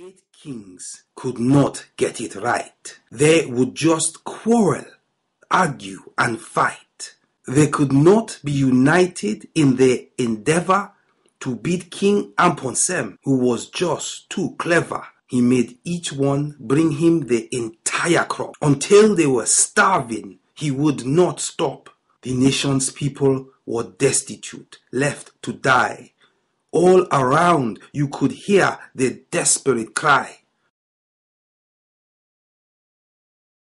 eight kings could not get it right. They would just quarrel, argue, and fight. They could not be united in their endeavor to beat King Amponsem, who was just too clever. He made each one bring him the entire crop. Until they were starving, he would not stop. The nation's people were destitute, left to die. All around you could hear the desperate cry.